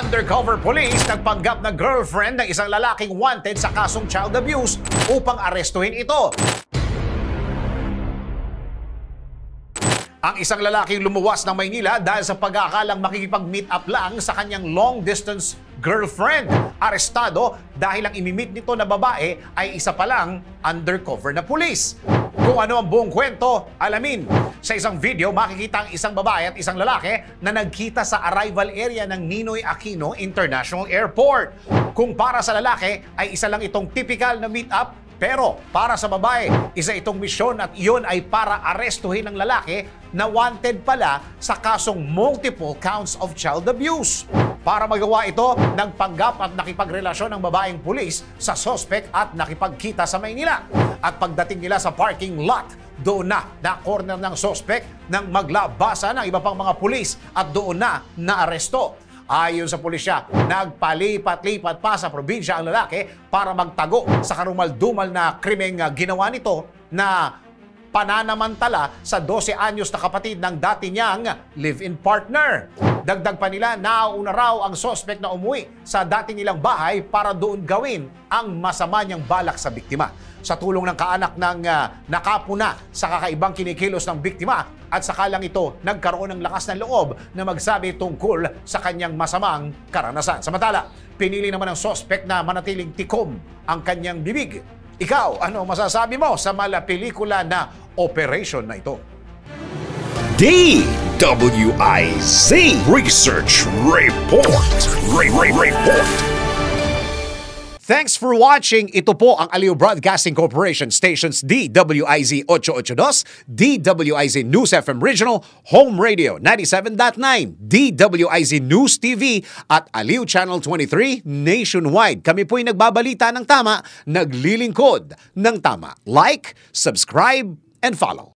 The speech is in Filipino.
Undercover police nagpanggap na girlfriend ng isang lalaking wanted sa kasong child abuse upang arestuhin ito. Ang isang lalaking lumuwas ng Maynila dahil sa pag-aakalang makikipag-meet up lang sa kanyang long-distance girlfriend. Arestado dahil ang imimit nito na babae ay isa pa lang undercover na pulis. Kung ano ang buong kwento, alamin. Sa isang video, makikita ang isang babae at isang lalaki na nagkita sa arrival area ng Ninoy Aquino International Airport. Kung para sa lalaki ay isa lang itong typical na meet-up pero para sa babae, isa itong misyon at iyon ay para arestuhin ng lalaki na wanted pala sa kasong multiple counts of child abuse. Para magawa ito, nagpanggap at nakipagrelasyon ng babaeng pulis sa sospek at nakipagkita sa Maynila. At pagdating nila sa parking lot, doon na na corner ng sospek nang maglabasa ng iba pang mga pulis at doon na naaresto. Ayon sa pulisya, nagpalipat-lipat pa sa probinsya ang lalaki para magtago sa karumal-dumal na krimeng ah, ginawa nito na pananamantala sa 12 anyos na kapatid ng dati niyang live-in partner. Dagdag pa nila, nauna raw ang sospek na umuwi sa dati nilang bahay para doon gawin ang masama niyang balak sa biktima. Sa tulong ng kaanak ng uh, nakapuna sa kakaibang kinikilos ng biktima at sakalang ito nagkaroon ng lakas ng loob na magsabi tungkol sa kanyang masamang karanasan. Samantala, pinili naman ng sospek na manatiling tikom ang kanyang bibig. Ikaw, ano masasabi mo sa mala pelikula na operation na ito? DWIZ Research Report. Re- Re- Report. Thanks for watching. Ito po ang Aliw Broadcasting Corporation stations DWIZ 882, DWIZ News FM Regional, Home Radio 97.9, DWIZ News TV at Aliw Channel 23 nationwide. Kami po'y nagbabalita ng tama, naglilingkod ng tama. Like, subscribe, and follow.